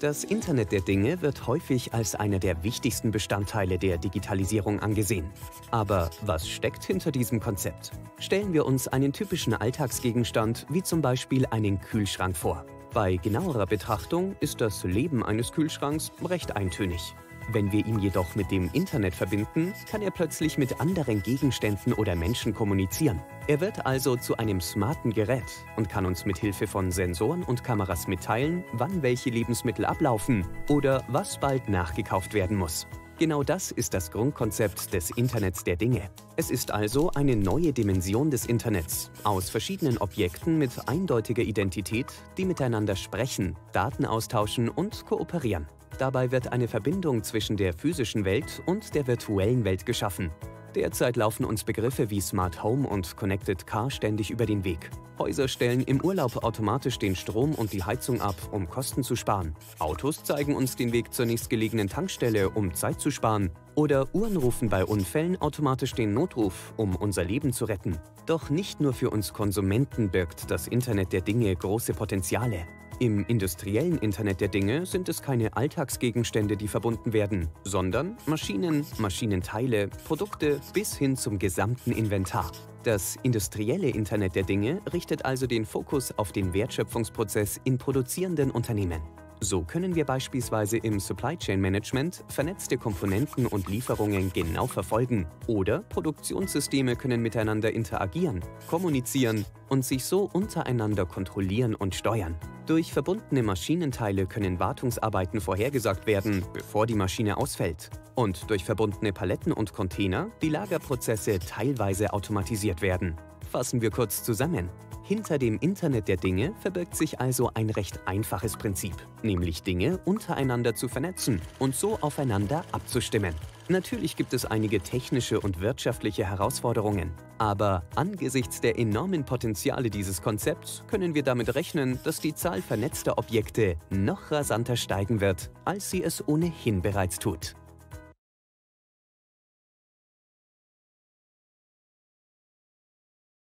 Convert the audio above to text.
Das Internet der Dinge wird häufig als einer der wichtigsten Bestandteile der Digitalisierung angesehen. Aber was steckt hinter diesem Konzept? Stellen wir uns einen typischen Alltagsgegenstand wie zum Beispiel einen Kühlschrank vor. Bei genauerer Betrachtung ist das Leben eines Kühlschranks recht eintönig. Wenn wir ihn jedoch mit dem Internet verbinden, kann er plötzlich mit anderen Gegenständen oder Menschen kommunizieren. Er wird also zu einem smarten Gerät und kann uns mit Hilfe von Sensoren und Kameras mitteilen, wann welche Lebensmittel ablaufen oder was bald nachgekauft werden muss. Genau das ist das Grundkonzept des Internets der Dinge. Es ist also eine neue Dimension des Internets aus verschiedenen Objekten mit eindeutiger Identität, die miteinander sprechen, Daten austauschen und kooperieren. Dabei wird eine Verbindung zwischen der physischen Welt und der virtuellen Welt geschaffen. Derzeit laufen uns Begriffe wie Smart Home und Connected Car ständig über den Weg. Häuser stellen im Urlaub automatisch den Strom und die Heizung ab, um Kosten zu sparen. Autos zeigen uns den Weg zur nächstgelegenen Tankstelle, um Zeit zu sparen. Oder Uhren rufen bei Unfällen automatisch den Notruf, um unser Leben zu retten. Doch nicht nur für uns Konsumenten birgt das Internet der Dinge große Potenziale. Im industriellen Internet der Dinge sind es keine Alltagsgegenstände, die verbunden werden, sondern Maschinen, Maschinenteile, Produkte bis hin zum gesamten Inventar. Das industrielle Internet der Dinge richtet also den Fokus auf den Wertschöpfungsprozess in produzierenden Unternehmen. So können wir beispielsweise im Supply Chain Management vernetzte Komponenten und Lieferungen genau verfolgen oder Produktionssysteme können miteinander interagieren, kommunizieren und sich so untereinander kontrollieren und steuern. Durch verbundene Maschinenteile können Wartungsarbeiten vorhergesagt werden, bevor die Maschine ausfällt. Und durch verbundene Paletten und Container die Lagerprozesse teilweise automatisiert werden. Fassen wir kurz zusammen. Hinter dem Internet der Dinge verbirgt sich also ein recht einfaches Prinzip, nämlich Dinge untereinander zu vernetzen und so aufeinander abzustimmen. Natürlich gibt es einige technische und wirtschaftliche Herausforderungen, aber angesichts der enormen Potenziale dieses Konzepts können wir damit rechnen, dass die Zahl vernetzter Objekte noch rasanter steigen wird, als sie es ohnehin bereits tut.